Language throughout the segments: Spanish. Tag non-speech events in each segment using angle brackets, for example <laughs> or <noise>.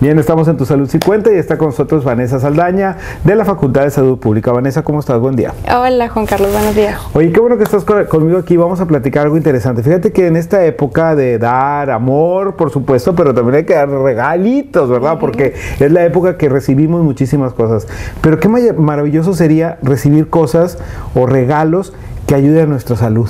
Bien, estamos en Tu Salud 50 y está con nosotros Vanessa Saldaña de la Facultad de Salud Pública. Vanessa, ¿cómo estás? Buen día. Hola, Juan Carlos, buenos días. Oye, qué bueno que estás conmigo aquí. Vamos a platicar algo interesante. Fíjate que en esta época de dar amor, por supuesto, pero también hay que dar regalitos, ¿verdad? Porque es la época que recibimos muchísimas cosas. Pero qué maravilloso sería recibir cosas o regalos que ayuden a nuestra salud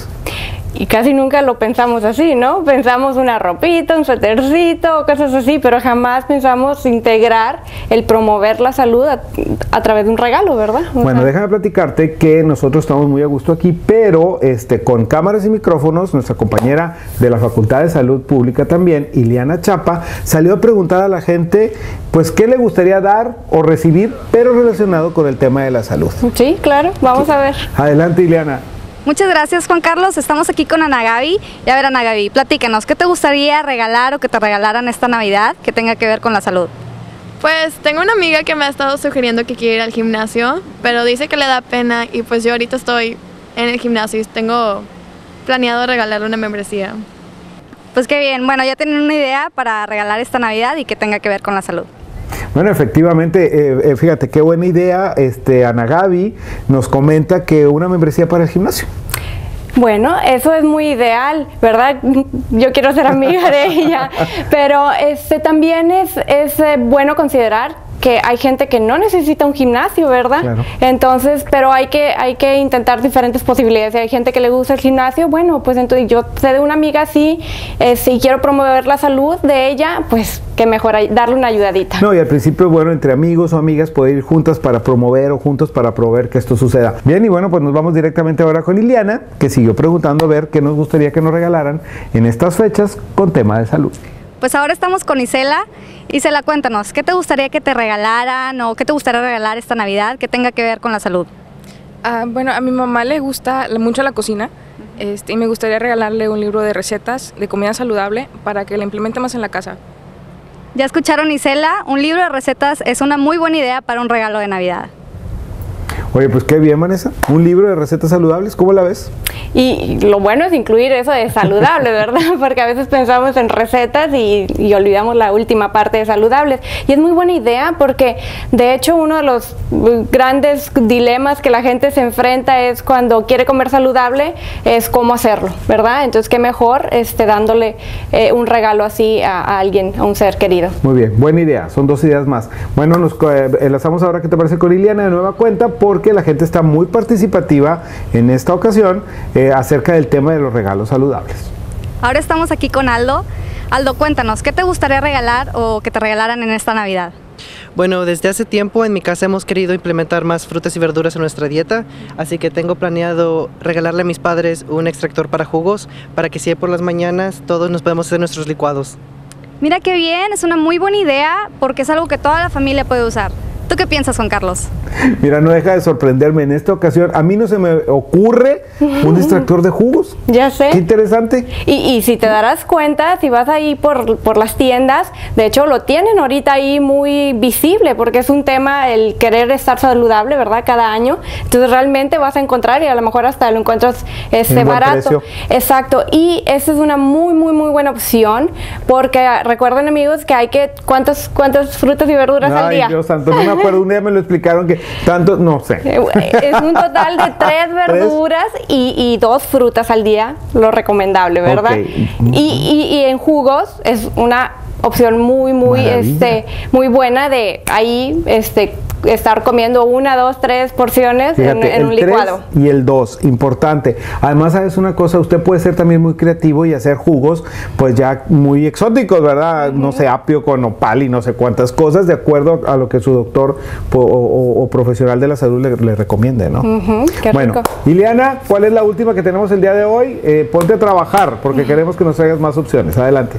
y casi nunca lo pensamos así, ¿no? Pensamos una ropita, un suétercito, cosas así, pero jamás pensamos integrar el promover la salud a, través de un regalo, ¿verdad? bueno, déjame platicarte que nosotros estamos muy a gusto aquí, pero este, con cámaras y micrófonos, nuestra compañera de la Facultad de Salud Pública también, Iliana Chapa, salió a preguntar a la gente, pues, qué le gustaría dar o recibir, pero relacionado con el tema de la salud. Sí, claro, vamos a ver. Adelante, Iliana. Muchas gracias Juan Carlos, estamos aquí con Ana Gaby. Y a ver Ana Gaby, platícanos, ¿qué te gustaría regalar o que te regalaran esta Navidad que tenga que ver con la salud? Pues tengo una amiga que me ha estado sugiriendo que quiere ir al gimnasio, pero dice que le da pena y pues yo ahorita estoy en el gimnasio y tengo planeado regalarle una membresía. Pues qué bien, bueno, ya tienen una idea para regalar esta Navidad y que tenga que ver con la salud. Bueno, efectivamente, eh, eh, fíjate qué buena idea. Este Ana Gaby nos comenta que una membresía para el gimnasio. Bueno, eso es muy ideal, ¿verdad? Yo quiero ser amiga de ella, pero este también es, es eh, bueno considerar que hay gente que no necesita un gimnasio, ¿verdad? Entonces, pero hay que, hay que intentar diferentes posibilidades. Si hay gente que le gusta el gimnasio, bueno, pues entonces yo sé de una amiga así, eh, si quiero promover la salud de ella, pues que mejor darle una ayudadita. No, y al principio, bueno, entre amigos o amigas poder ir juntas para promover o juntos para promover que esto suceda. Bien, y bueno, pues nos vamos directamente ahora con Liliana, que siguió preguntando a ver qué nos gustaría que nos regalaran en estas fechas con tema de salud. Pues ahora estamos con Isela. Isela, cuéntanos, ¿qué te gustaría que te regalaran o qué te gustaría regalar esta Navidad que tenga que ver con la salud? Ah, bueno, a mi mamá le gusta mucho la cocina este, y me gustaría regalarle un libro de recetas de comida saludable para que la implemente más en la casa. Ya escucharon Isela, un libro de recetas es una muy buena idea para un regalo de Navidad. Oye, pues qué bien, Vanessa. Un libro de recetas saludables, ¿cómo la ves? Y lo bueno es incluir eso de saludable, ¿verdad? <laughs> Porque a veces pensamos en recetas y, olvidamos la última parte de saludables. Y es muy buena idea porque, de hecho, uno de los grandes dilemas que la gente se enfrenta es cuando quiere comer saludable, es cómo hacerlo, ¿verdad? Entonces, qué mejor este, dándole eh, un regalo así a, alguien, a un ser querido. Muy bien, buena idea. Son dos ideas más. Bueno, nos eh, enlazamos ahora, ¿qué te parece con Liliana de nueva cuenta? Por porque la gente está muy participativa en esta ocasión eh, acerca del tema de los regalos saludables. Ahora estamos aquí con Aldo. Aldo, cuéntanos, ¿qué te gustaría regalar o que te regalaran en esta Navidad? Bueno, desde hace tiempo en mi casa hemos querido implementar más frutas y verduras en nuestra dieta, así que tengo planeado regalarle a mis padres un extractor para jugos, para que si hay por las mañanas todos nos podemos hacer nuestros licuados. Mira qué bien, es una muy buena idea porque es algo que toda la familia puede usar. ¿Tú qué piensas, Juan Carlos? Mira, no deja de sorprenderme. En esta ocasión, a mí no se me ocurre un extractor de jugos. <laughs> Ya sé. Qué interesante. Y, si te darás cuenta, si vas ahí por, por, las tiendas, de hecho lo tienen ahorita ahí muy visible, porque es un tema el querer estar saludable, ¿verdad? Cada año. Entonces realmente vas a encontrar y a lo mejor hasta lo encuentras este, barato. Exacto. Y esa es una muy, muy, muy buena opción, porque recuerden amigos que hay que, ¿cuántas, cuántas frutas y verduras al día? Dios santo, no <laughs> un día me lo explicaron que tanto, no sé. Eh, es un total de <laughs> tres verduras y, dos frutas al día, lo recomendable, ¿verdad? Y, y, en jugos es una opción muy, muy, este, muy buena de ahí, este, estar comiendo una, dos, tres porciones en, un licuado. y el dos, importante. Además, sabes una cosa, usted puede ser también muy creativo y hacer jugos, pues ya muy exóticos, ¿verdad? No sé, apio con opal y no sé cuántas cosas, de acuerdo a lo que su doctor o, profesional de la salud le, recomiende, ¿no? bueno, Ileana, ¿cuál es la última que tenemos el día de hoy? Eh, ponte a trabajar, porque queremos que nos traigas más opciones. Adelante.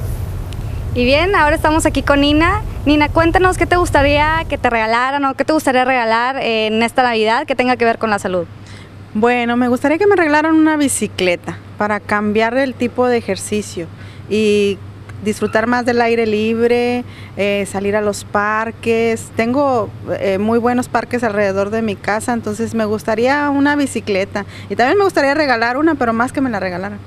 Y bien, ahora estamos aquí con Nina. Nina, cuéntanos qué te gustaría que te regalaran o qué te gustaría regalar en esta Navidad que tenga que ver con la salud. Bueno, me gustaría que me regalaran una bicicleta para cambiar el tipo de ejercicio y disfrutar más del aire libre, eh, salir a los parques. Tengo eh, muy buenos parques alrededor de mi casa, entonces me gustaría una bicicleta. Y también me gustaría regalar una, pero más que me la regalaran.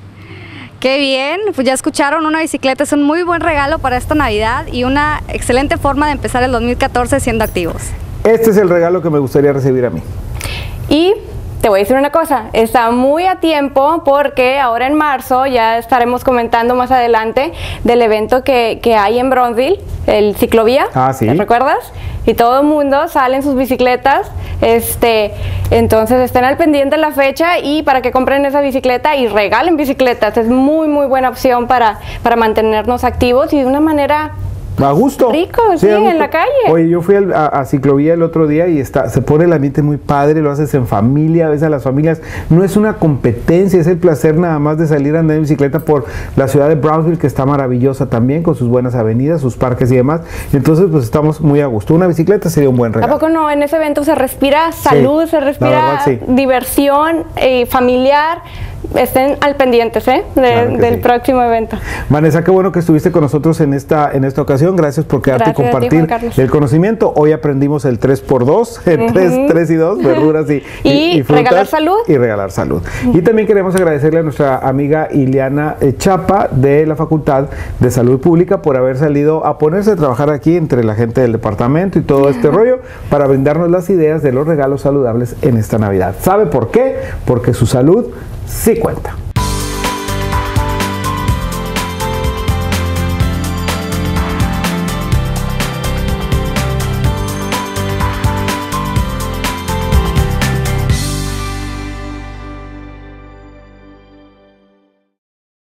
Qué bien, pues ya escucharon, una bicicleta es un muy buen regalo para esta Navidad y una excelente forma de empezar el 2014 siendo activos. Este es el regalo que me gustaría recibir a mí. Y te voy a decir una cosa, está muy a tiempo porque ahora en marzo ya estaremos comentando más adelante del evento que, que hay en Bronzeville, el ciclovía. Ah, sí. ¿Te recuerdas? Y todo el mundo sale en sus bicicletas. Este, entonces estén al pendiente de la fecha y para que compren esa bicicleta y regalen bicicletas. Es muy, muy buena opción para, para mantenernos activos y de una manera A gusto. Rico, sí, a en la calle. Oye, yo fui a, a ciclovía el otro día y está, se pone el ambiente muy padre, lo haces en familia, ves a las familias. No es una competencia, es el placer nada más de salir a andar en bicicleta por la ciudad de Brownsville, que está maravillosa también, con sus buenas avenidas, sus parques y demás. Entonces, pues estamos muy a gusto. Una bicicleta sería un buen ¿A regalo. poco no? En ese evento se respira salud, se respira verdad, sí. diversión eh, familiar. Estén al pendientes ¿eh? De- Claro que del sí. próximo evento. Vanessa, qué bueno que estuviste con nosotros en esta, en esta ocasión. Gracias por quedarte y Gracias compartir el conocimiento. Hoy aprendimos el 3x2, <laughs> el 3, 3 y 2, verduras <laughs> y, Y frutas. regalar salud. Y regalar salud. Y también queremos agradecerle a nuestra amiga Ileana eh, Chapa de la Facultad de Salud Pública por haber salido a ponerse a trabajar aquí entre la gente del departamento y todo este rollo para brindarnos las ideas de los regalos saludables en esta Navidad. ¿Sabe por qué? Porque su salud sí cuenta.